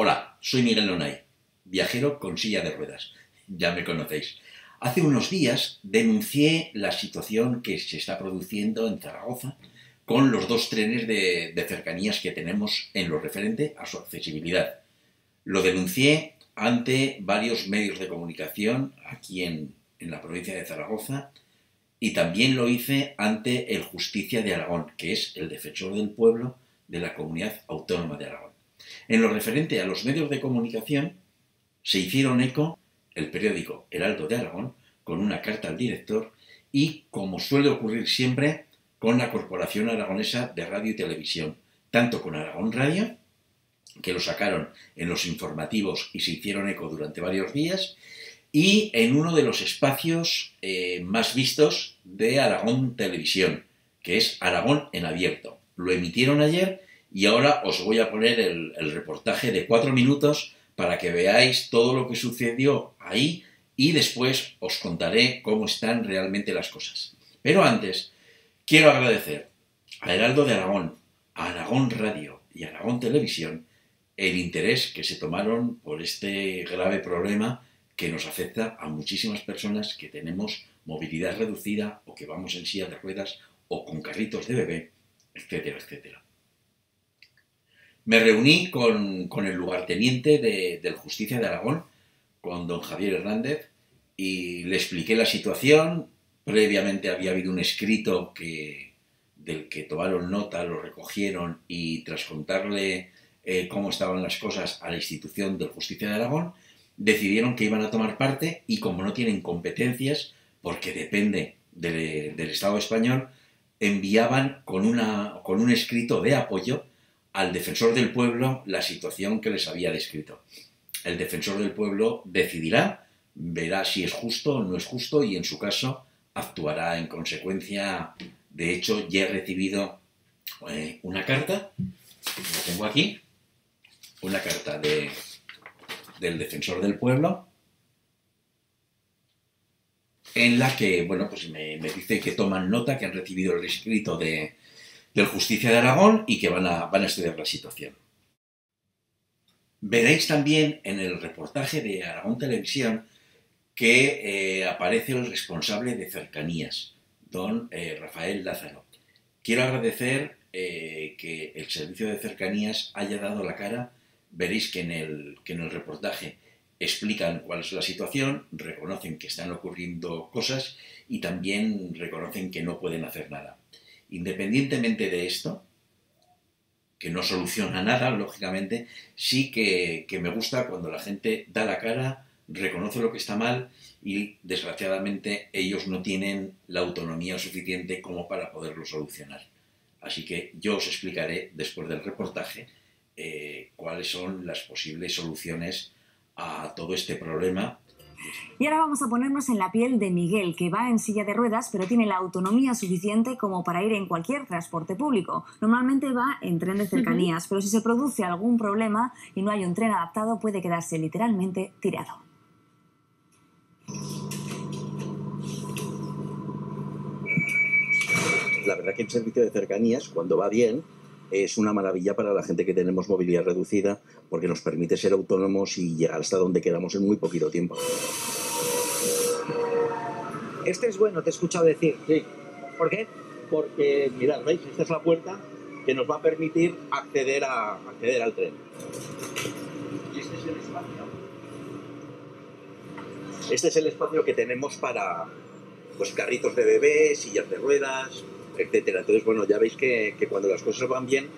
Hola, soy Miguel Lonay, viajero con silla de ruedas. Ya me conocéis. Hace unos días denuncié la situación que se está produciendo en Zaragoza con los dos trenes de, cercanías que tenemos en lo referente a su accesibilidad. Lo denuncié ante varios medios de comunicación aquí en, en la provincia de Zaragoza y también lo hice ante el Justicia de Aragón, que es el defensor del pueblo de la comunidad autónoma de Aragón. En lo referente a los medios de comunicación, se hicieron eco el periódico Heraldo de Aragón con una carta al director y, como suele ocurrir siempre, con la Corporación Aragonesa de Radio y Televisión, tanto con Aragón Radio, que lo sacaron en los informativos y se hicieron eco durante varios días, y en uno de los espacios eh, más vistos de Aragón Televisión, que es Aragón en abierto. Lo emitieron ayer y ahora os voy a poner el, reportaje de cuatro minutos para que veáis todo lo que sucedió ahí y después os contaré cómo están realmente las cosas. Pero antes, quiero agradecer a Heraldo de Aragón, a Aragón Radio y a Aragón Televisión el interés que se tomaron por este grave problema que nos afecta a muchísimas personas que tenemos movilidad reducida o que vamos en silla de ruedas o con carritos de bebé, etcétera, etcétera. Me reuní con, el lugarteniente de, del Justicia de Aragón, con don Javier Hernández, y le expliqué la situación. Previamente había habido un escrito que, del que tomaron nota, lo recogieron y tras contarle eh, cómo estaban las cosas a la institución del Justicia de Aragón, decidieron que iban a tomar parte y como no tienen competencias, porque depende del Estado español, enviaban con, una, con un escrito de apoyo al defensor del pueblo la situación que les había descrito. El defensor del pueblo decidirá, verá si es justo o no es justo y en su caso actuará en consecuencia. De hecho, ya he recibido eh, una carta, la tengo aquí, una carta de, del defensor del pueblo, en la que, bueno, pues me, me dice que toman nota, que han recibido el escrito de, del Justicia de Aragón y que van a, van a estudiar la situación. Veréis también en el reportaje de Aragón Televisión que eh, aparece el responsable de cercanías, don eh, Rafael Lázaro. Quiero agradecer eh, que el servicio de cercanías haya dado la cara. Veréis que en, el, que en el reportaje explican cuál es la situación, reconocen que están ocurriendo cosas y también reconocen que no pueden hacer nada. Independientemente de esto, que no soluciona nada, lógicamente, sí que, me gusta cuando la gente da la cara, reconoce lo que está mal y desgraciadamente ellos no tienen la autonomía suficiente como para poderlo solucionar. Así que yo os explicaré después del reportaje eh, cuáles son las posibles soluciones a todo este problema y ahora vamos a ponernos en la piel de Miguel, que va en silla de ruedas, pero tiene la autonomía suficiente como para ir en cualquier transporte público. Normalmente va en tren de cercanías, pero si se produce algún problema y no hay un tren adaptado, puede quedarse literalmente tirado. La verdad que el servicio de cercanías, cuando va bien, es una maravilla para la gente que tenemos movilidad reducida porque nos permite ser autónomos y llegar hasta donde queramos en muy poquito tiempo. Este es bueno, te he escuchado decir. Sí. ¿Por qué? Porque, mirad, ¿veis? Esta es la puerta que nos va a permitir acceder, a, acceder al tren. Y este es el espacio. Este es el espacio que tenemos para pues, carritos de bebés, sillas de ruedas, etcétera. Entonces, bueno, ya veis que, que cuando las cosas van bien,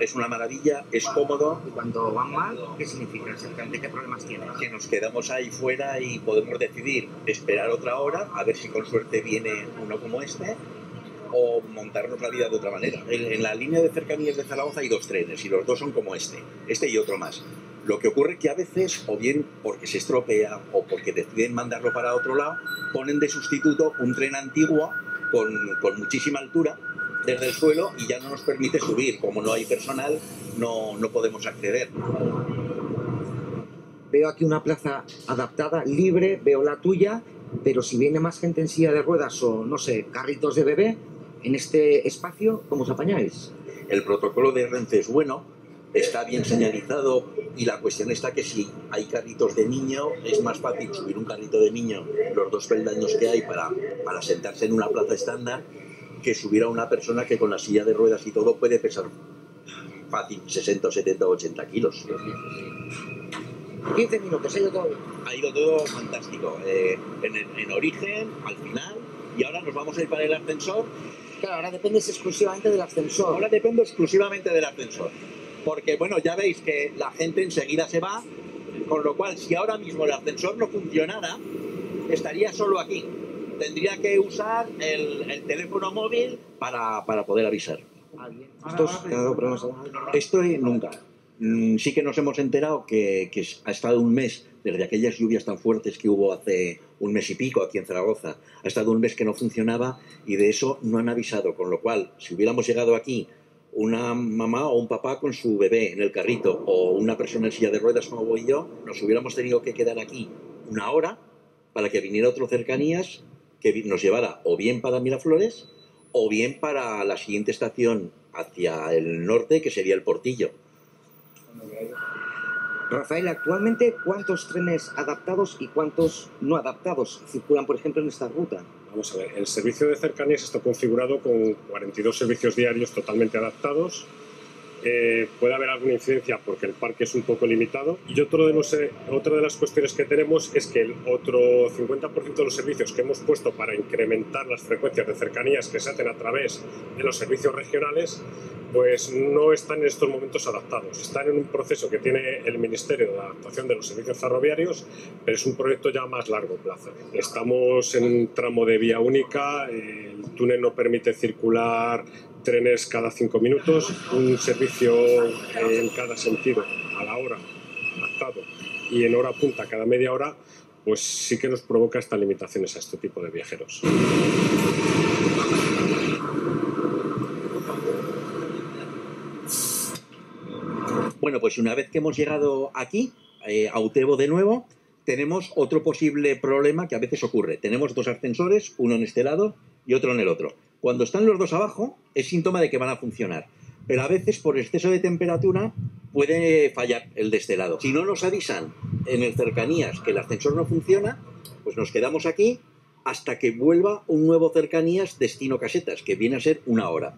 es una maravilla, es cómodo. ¿Y cuando van mal, qué significa exactamente? ¿Qué problemas tiene? Que nos quedamos ahí fuera y podemos decidir esperar otra hora, a ver si con suerte viene uno como este, o montarnos la vida de otra manera. En, la línea de cercanías de Zaragoza hay dos trenes y los dos son como este, este y otro más. Lo que ocurre es que a veces, o bien porque se estropea o porque deciden mandarlo para otro lado, ponen de sustituto un tren antiguo con, con muchísima altura desde el suelo y ya no nos permite subir. Como no hay personal, no, no podemos acceder. Veo aquí una plaza adaptada, libre, veo la tuya, pero si viene más gente en silla de ruedas o, no sé, carritos de bebé, en este espacio, ¿cómo os apañáis? El protocolo de Renfe es bueno, está bien señalizado Y la cuestión está que si hay carritos de niño, es más fácil subir un carrito de niño los dos peldaños que hay para, para sentarse en una plaza estándar que subir a una persona que con la silla de ruedas y todo puede pesar fácil 60, 70, 80 kilos. 15 minutos, ha ido todo. Ha ido todo fantástico. Eh, en, en, origen, al final, y ahora nos vamos a ir para el ascensor. Claro, ahora dependes exclusivamente del ascensor. Ahora dependo exclusivamente del ascensor. Porque, bueno, ya veis que la gente enseguida se va, con lo cual, si ahora mismo el ascensor no funcionara, estaría solo aquí. Tendría que usar el, el teléfono móvil para, para poder avisar. Esto nunca. Mm, sí que nos hemos enterado que, ha estado un mes, desde aquellas lluvias tan fuertes que hubo hace un mes y pico aquí en Zaragoza, ha estado un mes que no funcionaba y de eso no han avisado, con lo cual, si hubiéramos llegado aquí una mamá o un papá con su bebé en el carrito o una persona en silla de ruedas como voy yo, nos hubiéramos tenido que quedar aquí una hora para que viniera otro cercanías que nos llevara o bien para Miraflores o bien para la siguiente estación hacia el norte, que sería el Portillo. Rafael, actualmente, ¿cuántos trenes adaptados y cuántos no adaptados circulan, por ejemplo, en esta ruta? Vamos a ver, el servicio de cercanías está configurado con 42 servicios diarios totalmente adaptados eh, puede haber alguna incidencia porque el parque es un poco limitado. Y otro de los, eh, otra de las cuestiones que tenemos es que el otro 50% de los servicios que hemos puesto para incrementar las frecuencias de cercanías que se hacen a través de los servicios regionales, pues no están en estos momentos adaptados. Están en un proceso que tiene el Ministerio de Adaptación de los Servicios Ferroviarios, pero es un proyecto ya a más largo plazo. Estamos en un tramo de vía única, el túnel no permite circular trenes cada cinco minutos, un servicio en cada sentido, a la hora, adaptado, y en hora punta cada media hora, pues sí que nos provoca estas limitaciones a este tipo de viajeros. Bueno, pues una vez que hemos llegado aquí, eh, a Utebo de nuevo, tenemos otro posible problema que a veces ocurre. Tenemos dos ascensores, uno en este lado y otro en el otro. Cuando están los dos abajo, es síntoma de que van a funcionar. Pero a veces, por exceso de temperatura, puede fallar el de este lado. Si no nos avisan en el cercanías que el ascensor no funciona, pues nos quedamos aquí hasta que vuelva un nuevo cercanías destino casetas, que viene a ser una hora.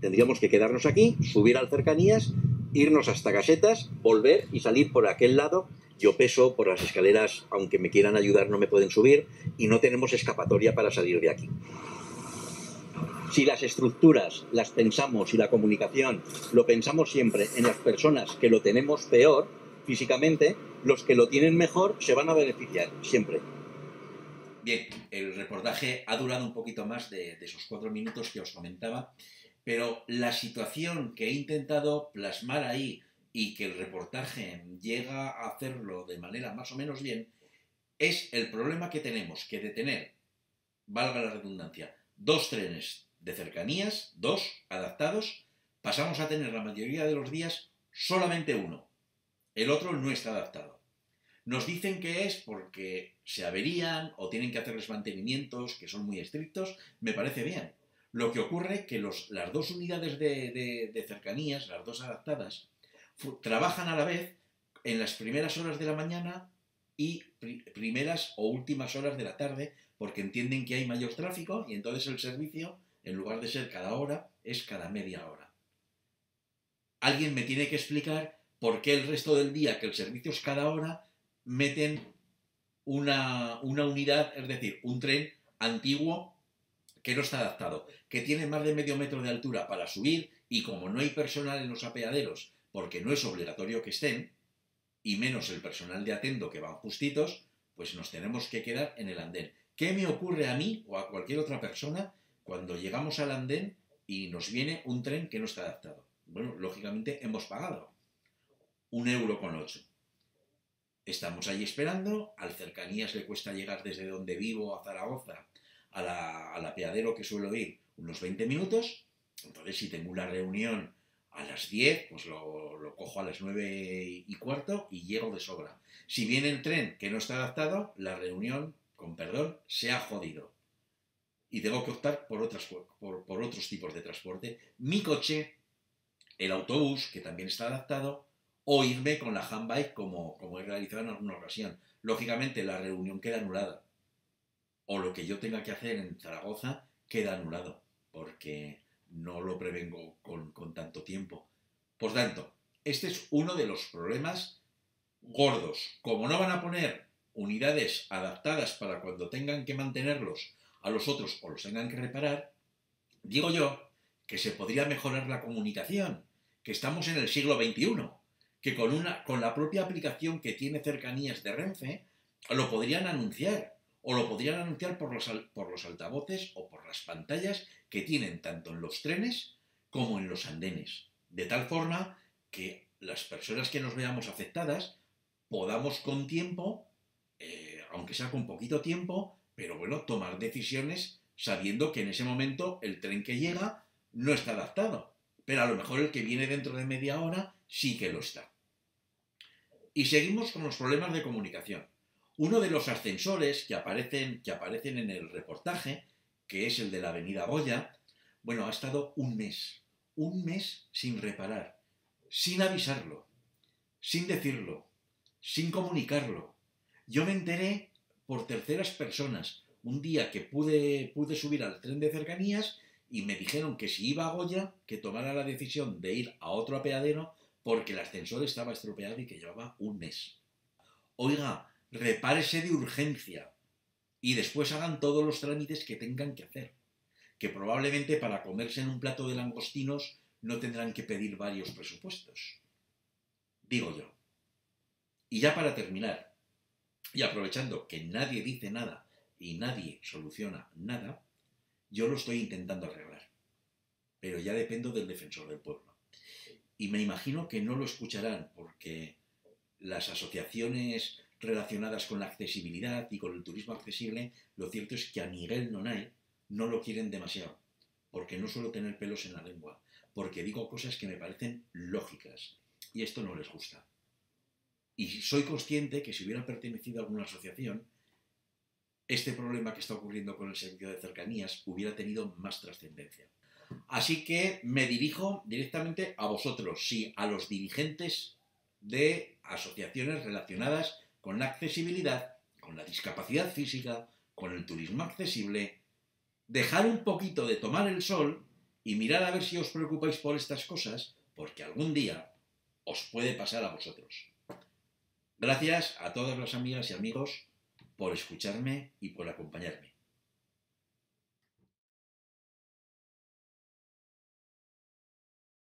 Tendríamos que quedarnos aquí, subir al cercanías, irnos hasta casetas, volver y salir por aquel lado. Yo peso por las escaleras, aunque me quieran ayudar, no me pueden subir y no tenemos escapatoria para salir de aquí. Si las estructuras las pensamos y la comunicación lo pensamos siempre en las personas que lo tenemos peor físicamente, los que lo tienen mejor se van a beneficiar, siempre. Bien, el reportaje ha durado un poquito más de, esos cuatro minutos que os comentaba, pero la situación que he intentado plasmar ahí y que el reportaje llega a hacerlo de manera más o menos bien, es el problema que tenemos que de tener, valga la redundancia, dos trenes de cercanías, dos adaptados, pasamos a tener la mayoría de los días solamente uno. El otro no está adaptado. Nos dicen que es porque se averían o tienen que hacerles mantenimientos que son muy estrictos. Me parece bien. Lo que ocurre es que los, las dos unidades de, de cercanías, las dos adaptadas, trabajan a la vez en las primeras horas de la mañana y primeras o últimas horas de la tarde, porque entienden que hay mayor tráfico y entonces el servicio en lugar de ser cada hora, es cada media hora. Alguien me tiene que explicar por qué el resto del día, que el servicio es cada hora, meten una, una unidad, es decir, un tren antiguo que no está adaptado, que tiene más de medio metro de altura para subir y como no hay personal en los apeaderos, porque no es obligatorio que estén, y menos el personal de atendo que van justitos, pues nos tenemos que quedar en el andén. ¿Qué me ocurre a mí o a cualquier otra persona cuando llegamos al andén y nos viene un tren que no está adaptado. Bueno, lógicamente hemos pagado un euro con ocho. Estamos ahí esperando, al cercanías le cuesta llegar desde donde vivo a Zaragoza, a la, al apeadero que suelo ir, unos 20 minutos. Entonces, si tengo una reunión a las 10, pues lo, lo, cojo a las 9 y cuarto y llego de sobra. Si viene el tren que no está adaptado, la reunión, con perdón, se ha jodido y tengo que optar por, otras, por, otros tipos de transporte. Mi coche, el autobús, que también está adaptado, o irme con la handbike como, como he realizado en alguna ocasión. Lógicamente la reunión queda anulada. O lo que yo tenga que hacer en Zaragoza queda anulado, porque no lo prevengo con, con tanto tiempo. Por tanto, este es uno de los problemas gordos. Como no van a poner unidades adaptadas para cuando tengan que mantenerlos a los otros o los tengan que reparar, digo yo que se podría mejorar la comunicación, que estamos en el siglo XXI, que con, una, con la propia aplicación que tiene cercanías de Renfe, lo podrían anunciar, o lo podrían anunciar por los, por los altavoces o por las pantallas que tienen tanto en los trenes como en los andenes, de tal forma que las personas que nos veamos afectadas podamos con tiempo, eh, aunque sea con poquito tiempo, pero bueno, tomar decisiones sabiendo que en ese momento el tren que llega no está adaptado. Pero a lo mejor el que viene dentro de media hora sí que lo está. Y seguimos con los problemas de comunicación. Uno de los ascensores que aparecen, que aparecen en el reportaje, que es el de la Avenida Goya, bueno, ha estado un mes, un mes sin reparar, sin avisarlo, sin decirlo, sin comunicarlo. Yo me enteré por terceras personas. Un día que pude, pude subir al tren de cercanías y me dijeron que si iba a Goya, que tomara la decisión de ir a otro apeadero porque el ascensor estaba estropeado y que llevaba un mes. Oiga, repárese de urgencia y después hagan todos los trámites que tengan que hacer, que probablemente para comerse en un plato de langostinos no tendrán que pedir varios presupuestos. Digo yo. Y ya para terminar, y aprovechando que nadie dice nada y nadie soluciona nada, yo lo estoy intentando arreglar. Pero ya dependo del defensor del pueblo. Y me imagino que no lo escucharán porque las asociaciones relacionadas con la accesibilidad y con el turismo accesible, lo cierto es que a Miguel Nonay no lo quieren demasiado, porque no suelo tener pelos en la lengua, porque digo cosas que me parecen lógicas, y esto no les gusta. Y soy consciente que si hubiera pertenecido a alguna asociación, este problema que está ocurriendo con el servicio de cercanías hubiera tenido más trascendencia. Así que me dirijo directamente a vosotros, sí, a los dirigentes de asociaciones relacionadas con la accesibilidad, con la discapacidad física, con el turismo accesible, dejar un poquito de tomar el sol y mirar a ver si os preocupáis por estas cosas, porque algún día os puede pasar a vosotros. Gracias a todas las amigas y amigos por escucharme y por acompañarme.